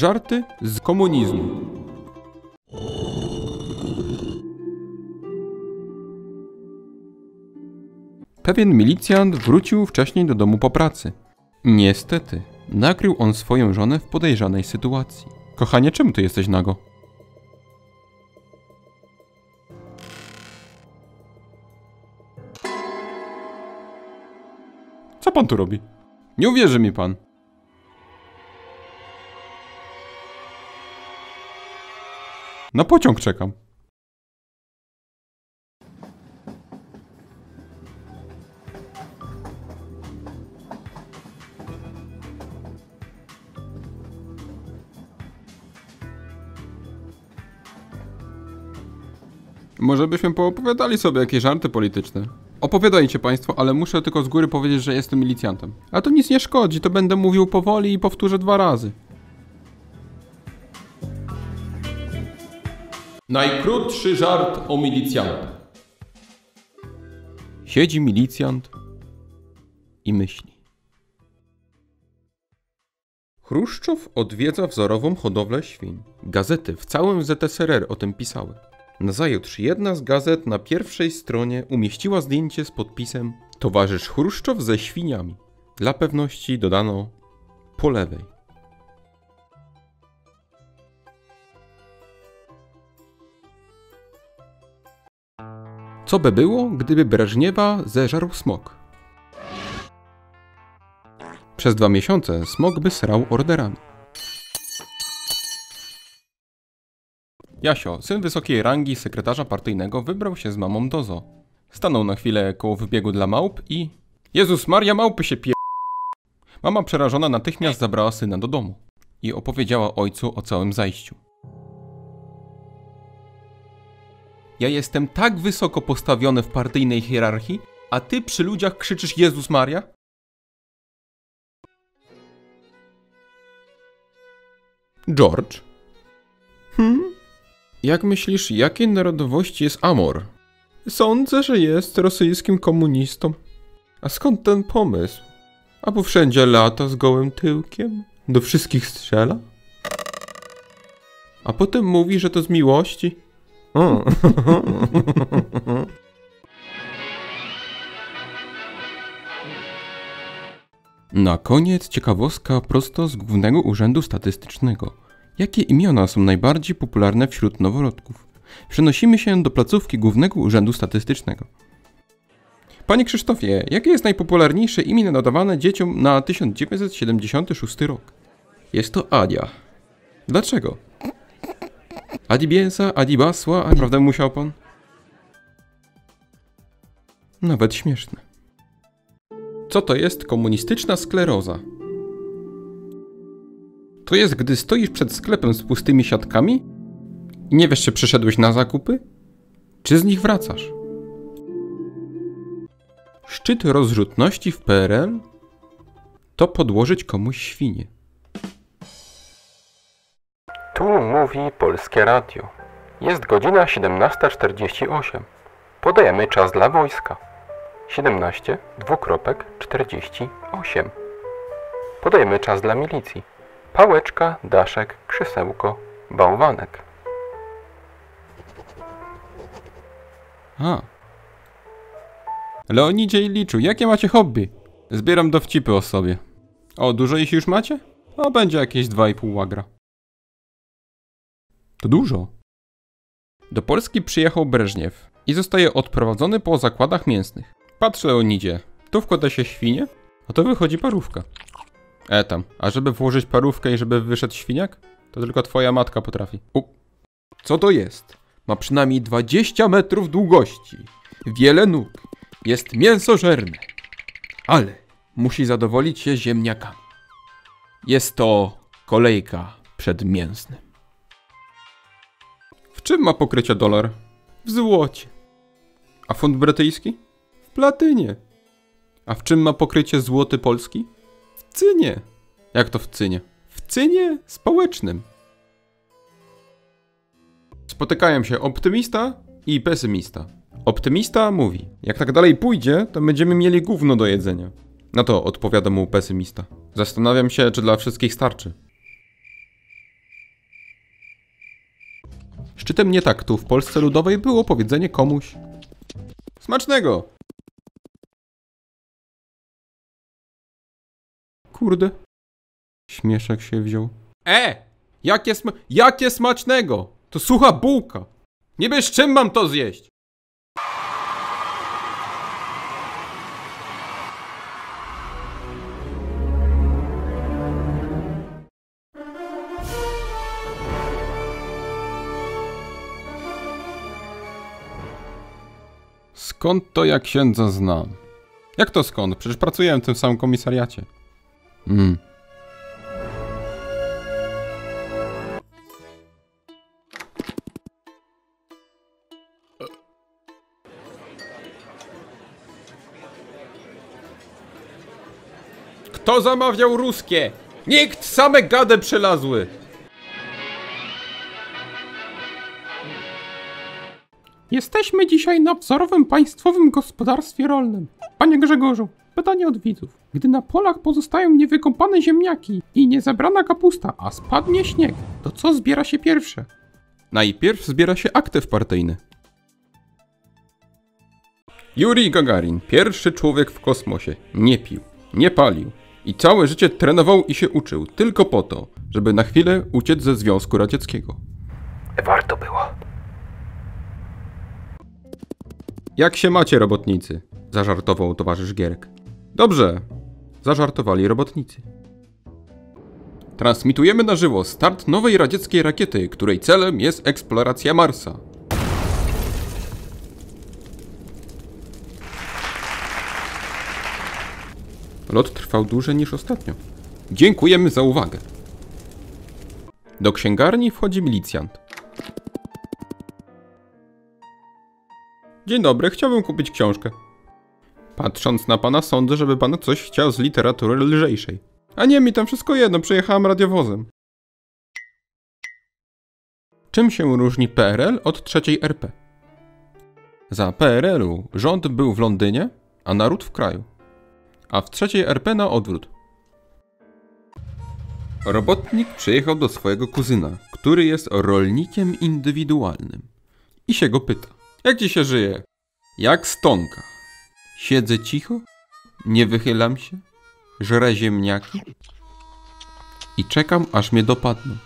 Żarty z komunizmu. Pewien milicjant wrócił wcześniej do domu po pracy. Niestety, nakrył on swoją żonę w podejrzanej sytuacji. Kochanie, czemu ty jesteś nago? Co pan tu robi? Nie uwierzy mi pan. Na pociąg czekam. Może byśmy poopowiadali sobie jakieś żarty polityczne. Opowiadajcie państwo, ale muszę tylko z góry powiedzieć, że jestem milicjantem. A to nic nie szkodzi, to będę mówił powoli i powtórzę dwa razy. Najkrótszy żart o milicjantach. Siedzi milicjant i myśli. Chruszczow odwiedza wzorową hodowlę świń. Gazety w całym ZSRR o tym pisały. Nazajutrz jedna z gazet na pierwszej stronie umieściła zdjęcie z podpisem Towarzysz Chruszczow ze świniami. Dla pewności dodano po lewej. Co by było, gdyby Breżniewa zeżarł smok? Przez dwa miesiące smok by srał orderami. Jasio, syn wysokiej rangi sekretarza partyjnego, wybrał się z mamą do zoo. Stanął na chwilę koło wybiegu dla małp i... Jezus Maria, małpy się pie... Mama przerażona natychmiast zabrała syna do domu i opowiedziała ojcu o całym zajściu. Ja jestem tak wysoko postawiony w partyjnej hierarchii, a ty przy ludziach krzyczysz Jezus Maria? George? Hmm? Jak myślisz, jakiej narodowości jest Amor? Sądzę, że jest rosyjskim komunistą. A skąd ten pomysł? A bo wszędzie lata z gołym tyłkiem? Do wszystkich strzela? A potem mówi, że to z miłości? O. Na koniec ciekawostka prosto z Głównego Urzędu Statystycznego. Jakie imiona są najbardziej popularne wśród noworodków? Przenosimy się do placówki Głównego Urzędu Statystycznego. Panie Krzysztofie, jakie jest najpopularniejsze imię nadawane dzieciom na 1976 rok? Jest to Adia. Dlaczego? Adibiesa, Adibasła, a prawdę musiał pan? Nawet śmieszne. Co to jest komunistyczna skleroza? To jest, gdy stoisz przed sklepem z pustymi siatkami i nie wiesz, czy przyszedłeś na zakupy, czy z nich wracasz. Szczyt rozrzutności w PRL to podłożyć komuś świnie. Tu mówi Polskie Radio. Jest godzina 17.48. Podajemy czas dla wojska. 17, dwukropek, 48. Podajemy czas dla milicji. Pałeczka, daszek, krzesełko, bałwanek. A. Leonidzie i Liczu, jakie macie hobby? Zbieram dowcipy o sobie. O, dużo ich już macie? O, będzie jakieś 2,5 łagra. To dużo. Do Polski przyjechał Breżniew i zostaje odprowadzony po zakładach mięsnych. Patrz Leonidzie, tu wkłada się świnie, a to wychodzi parówka. E tam, a żeby włożyć parówkę i żeby wyszedł świniak, to tylko twoja matka potrafi. U, co to jest? Ma przynajmniej 20 metrów długości, wiele nóg, jest mięsożerne, ale musi zadowolić się ziemniakami. Jest to kolejka przed mięsnym. Czym ma pokrycie dolar? W złocie. A funt brytyjski? W platynie. A w czym ma pokrycie złoty polski? W cynie. Jak to w cynie? W cynie społecznym. Spotykają się optymista i pesymista. Optymista mówi, jak tak dalej pójdzie, to będziemy mieli gówno do jedzenia. Na to odpowiada mu pesymista. Zastanawiam się, czy dla wszystkich starczy. Szczytem nietaktu w Polsce Ludowej było powiedzenie komuś Smacznego! Kurde. Śmieszek się wziął. E! Jakie, sma jakie smacznego! To sucha bułka! Niby z czym mam to zjeść? Skąd to ja księdza znam? Jak to skąd? Przecież pracuję w tym samym komisariacie. Mm. Kto zamawiał ruskie? Nikt, same gady przelazły! Jesteśmy dzisiaj na wzorowym państwowym gospodarstwie rolnym. Panie Grzegorzu, pytanie od widzów. Gdy na polach pozostają niewykąpane ziemniaki i niezebrana kapusta, a spadnie śnieg, to co zbiera się pierwsze? Najpierw zbiera się aktyw partyjny. Yuri Gagarin, pierwszy człowiek w kosmosie, nie pił, nie palił i całe życie trenował i się uczył tylko po to, żeby na chwilę uciec ze Związku Radzieckiego. Warto było. Jak się macie, robotnicy? Zażartował towarzysz Gierek. Dobrze, zażartowali robotnicy. Transmitujemy na żywo start nowej radzieckiej rakiety, której celem jest eksploracja Marsa. Lot trwał dłużej niż ostatnio. Dziękujemy za uwagę. Do księgarni wchodzi milicjant. Dzień dobry, chciałbym kupić książkę. Patrząc na pana, sądzę, żeby pan coś chciał z literatury lżejszej. A nie, mi tam wszystko jedno, przyjechałem radiowozem. Czym się różni PRL od trzeciej RP? Za PRL-u rząd był w Londynie, a naród w kraju. A w trzeciej RP na odwrót. Robotnik przyjechał do swojego kuzyna, który jest rolnikiem indywidualnym. I się go pyta. Jak ci się żyje? Jak stonka. Siedzę cicho, nie wychylam się, żrę ziemniaki i czekam, aż mnie dopadną.